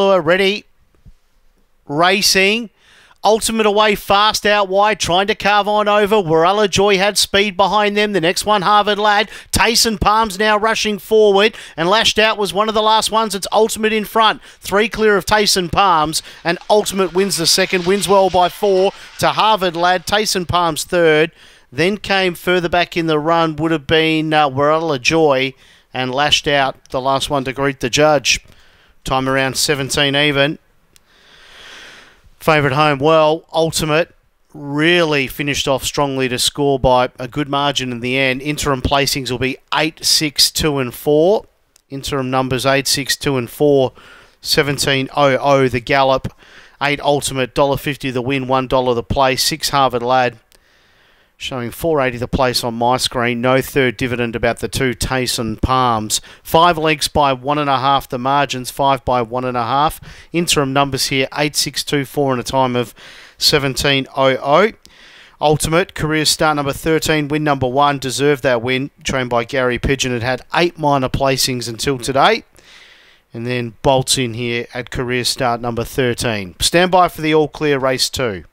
Lure ready. Racing. Ultimate away fast out wide, trying to carve on over. Warella Joy had speed behind them. The next one, Harvard Lad. Tayson Palms now rushing forward, and Lashed Out was one of the last ones. It's Ultimate in front. Three clear of Tayson Palms, and Ultimate wins the second. Wins well by four to Harvard Lad. Tayson Palms third. Then came further back in the run, would have been uh, Warella Joy, and Lashed Out, the last one to greet the judge. Time around 17 even. Favourite home well, ultimate really finished off strongly to score by a good margin in the end. Interim placings will be 8, 6, 2 and 4. Interim numbers 8, 6, 2 and 4. 17.00 the gallop. 8 ultimate, $1.50 the win, $1 the play. 6 Harvard lad showing 480 the place on my screen. No third dividend about the two Tayson Palms. Five lengths by one and a half. The margins five by one and a half. Interim numbers here eight six two four in a time of 17.00. Ultimate career start number 13, win number one, deserved that win. Trained by Gary Pigeon. It had eight minor placings until hmm. today. And then bolts in here at career start number 13. Stand by for the all clear race two.